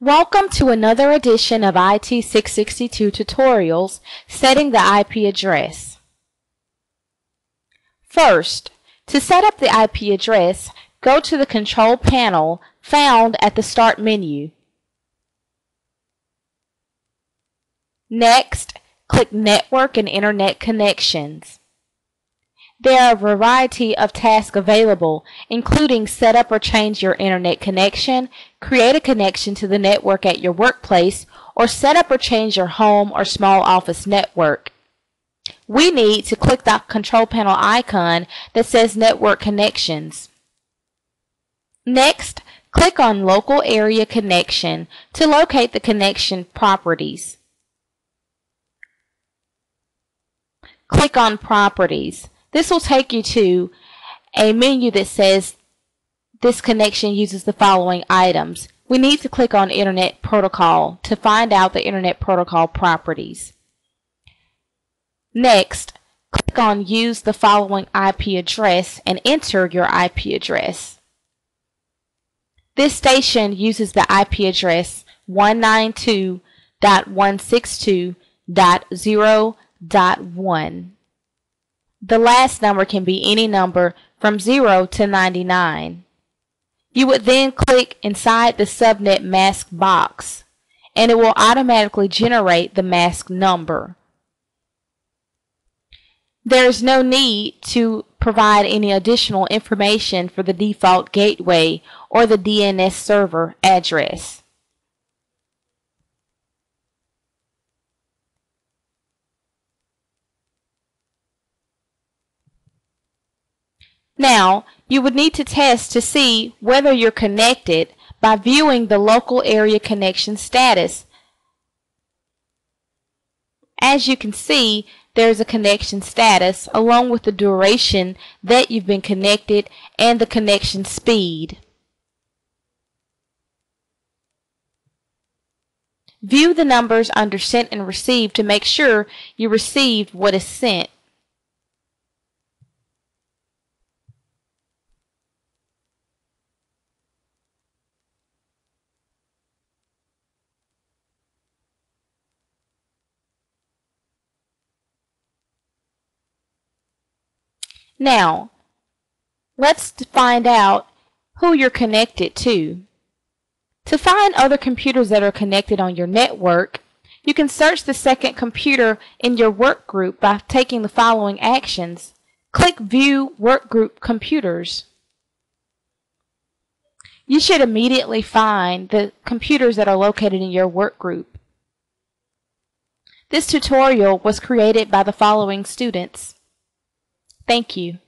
Welcome to another edition of IT 662 tutorials setting the IP address. First, to set up the IP address, go to the control panel found at the Start menu. Next, click Network and Internet Connections. There are a variety of tasks available, including set up or change your internet connection, create a connection to the network at your workplace, or set up or change your home or small office network. We need to click the control panel icon that says Network Connections. Next, click on Local Area Connection to locate the connection properties. Click on Properties. This will take you to a menu that says this connection uses the following items. We need to click on Internet Protocol to find out the Internet Protocol properties. Next, click on Use the following IP address and enter your IP address. This station uses the IP address 192.162.0.1. The last number can be any number from 0 to 99. You would then click inside the subnet mask box and it will automatically generate the mask number. There is no need to provide any additional information for the default gateway or the DNS server address. Now, you would need to test to see whether you're connected by viewing the local area connection status. As you can see, there's a connection status along with the duration that you've been connected and the connection speed. View the numbers under sent and received to make sure you received what is sent. Now, let's find out who you're connected to. To find other computers that are connected on your network, you can search the second computer in your work group by taking the following actions. Click View Workgroup Computers. You should immediately find the computers that are located in your work group. This tutorial was created by the following students. Thank you.